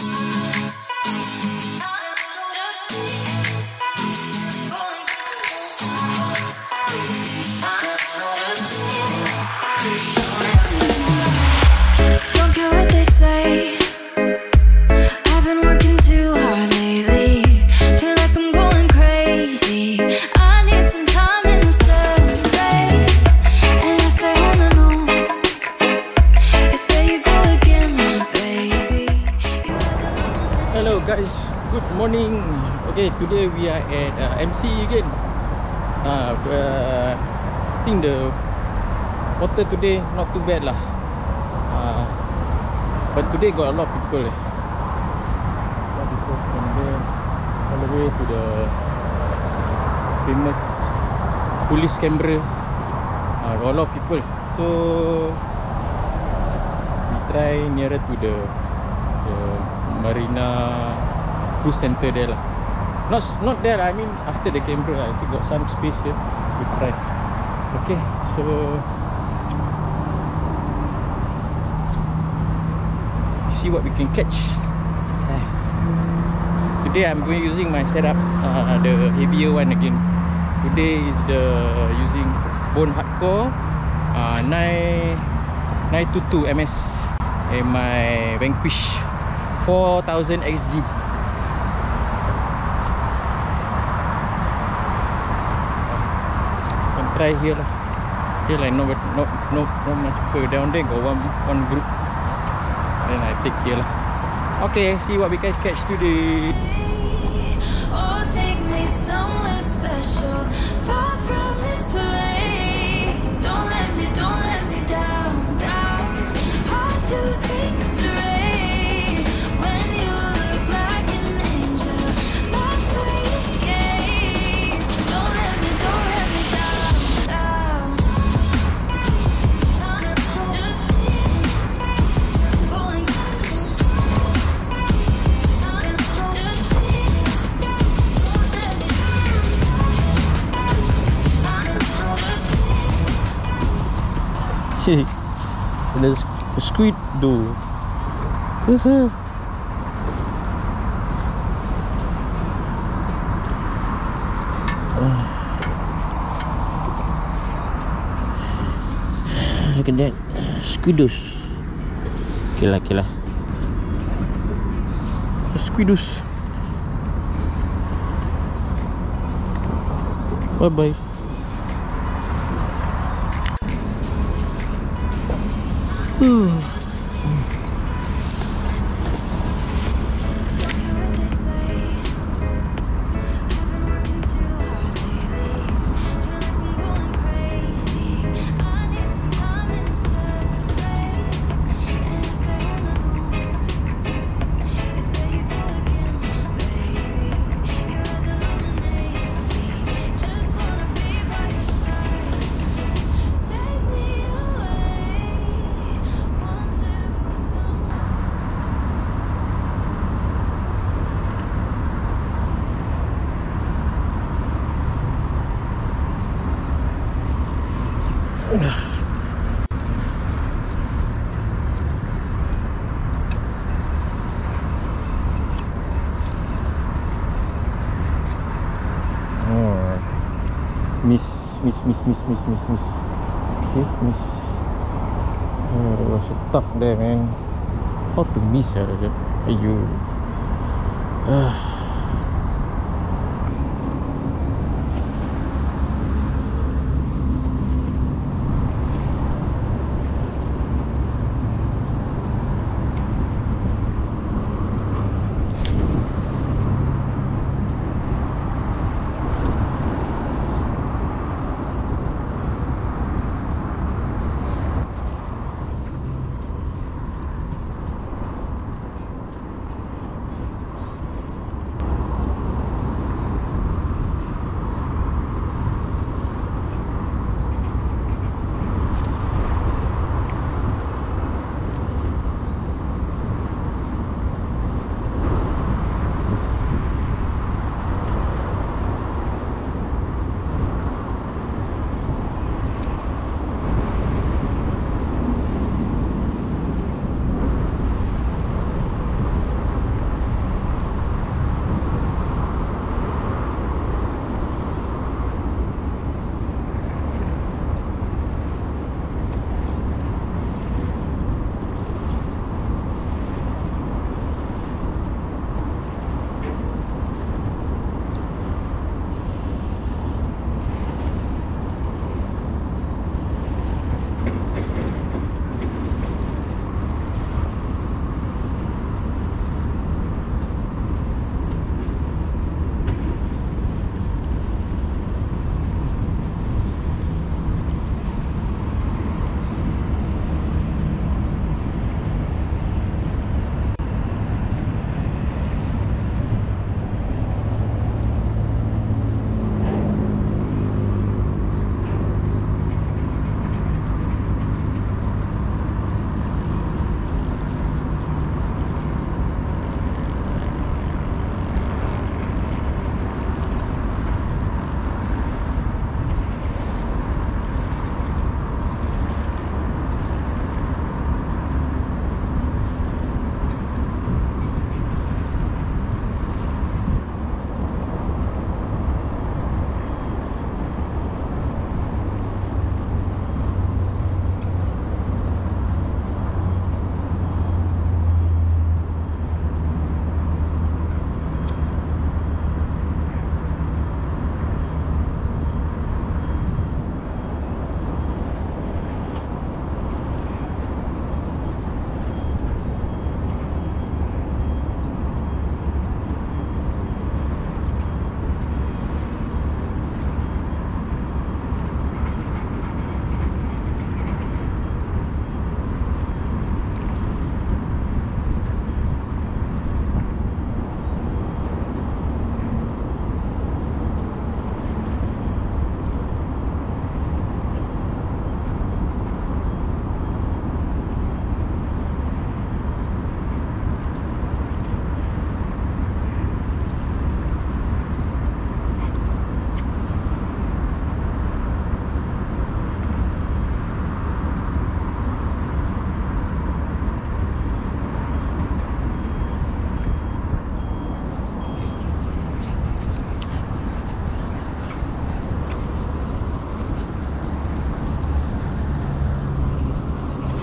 Don't Okay, today we are at uh, MC again. Uh, uh, I think the water today not too bad lah. Uh, but today got a lot of people. Eh. A lot of people from there all the way to the famous police camera. Uh, got a lot of people. So we try nearer to the the Marina Cruise Center there lah. Not not there. I mean after the camera, I still got some space here. We try. Okay, so see what we can catch. Ah. Today I'm going using my setup, uh, the heavier one again. Today is the using Bone Hardcore uh, 9 922 ms and my Vanquish 4000 XG. Try here lah. Here like no no no no much people down there got one one group. Then I take here lah. Okay, see what we can catch today. Oh, take me somewhere Ada s- squid sir. Look at that. Squidus. Okay lah, okay lah. Squidus. Bye bye. What Miss, miss, miss, miss, miss, miss. Okay, miss. Oh, there was a tuck there, man. How to miss ah, that? Aiyo. Ah.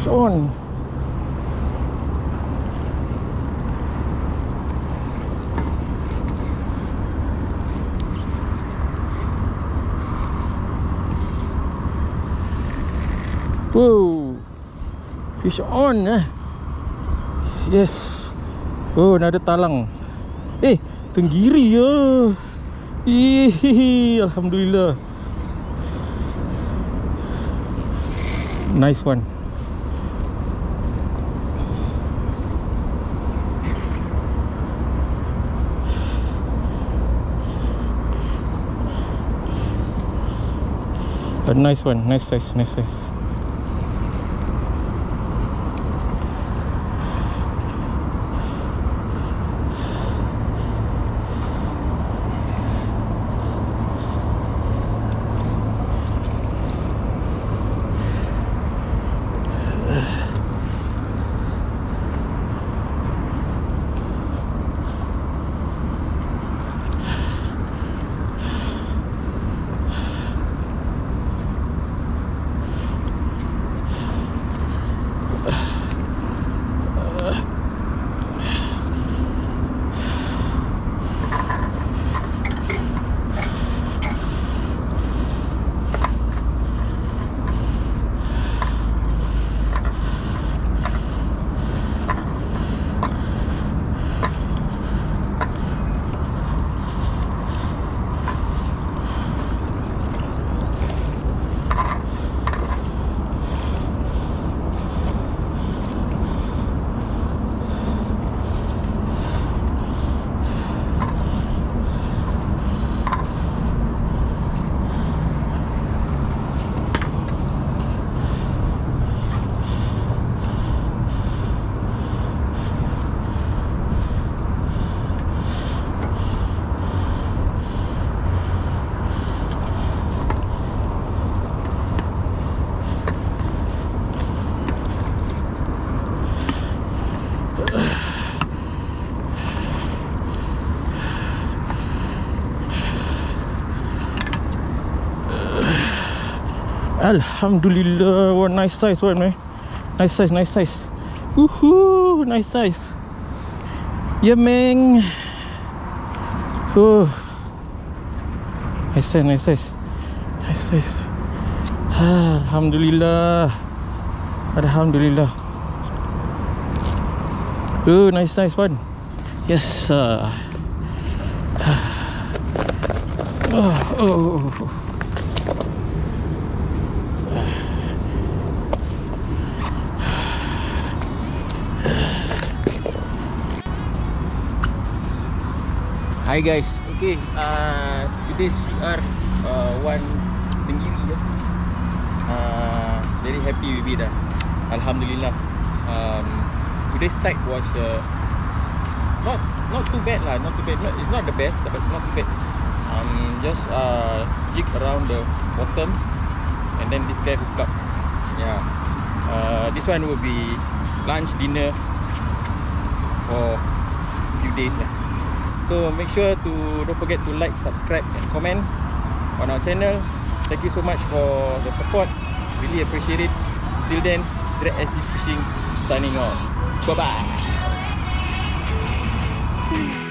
On. Whoa. Fish on eh. Yes. Oh, ada talang. Eh, tenggiri ya. Ih, alhamdulillah. Nice one. A nice one, nice size, nice size. Alhamdulillah What nice size one man? Nice size nice size. Woohoo Nice size. Yeah man Oh Nice size nice size. Nice size. Alhamdulillah. Alhamdulillah. Oh nice nice one Yes uh. oh, oh, Hi guys. Okay, uh, today's CR uh, one tenggiri ya. Uh, very happy with it lah. Alhamdulillah. Um, today's tide was uh, not not too bad lah. Not too bad. Not, it's not the best, but not too bad. Um, just uh, jig around the bottom, and then this guy hook up. Yeah. Uh, this one will be lunch dinner for few days lah. So make sure to don't forget to like, subscribe and comment on our channel. Thank you so much for the support. Really appreciate it. Till then, Dread SC Fishing signing off. Bye bye.